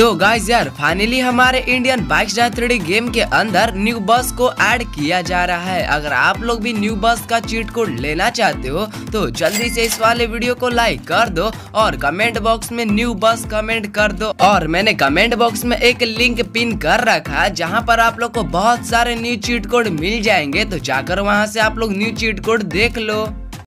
तो गाइज़ यार फाइनली हमारे इंडियन बाइक थ्री गेम के अंदर न्यू बस को ऐड किया जा रहा है। अगर आप लोग भी न्यू बस का चीट कोड लेना चाहते हो तो जल्दी से इस वाले वीडियो को लाइक कर दो और कमेंट बॉक्स में न्यू बस कमेंट कर दो। और मैंने कमेंट बॉक्स में एक लिंक पिन कर रखा है, जहाँ पर आप लोग को बहुत सारे न्यू चीट कोड मिल जाएँगे। तो जाकर वहाँ से आप लोग न्यू चीट कोड देख लो।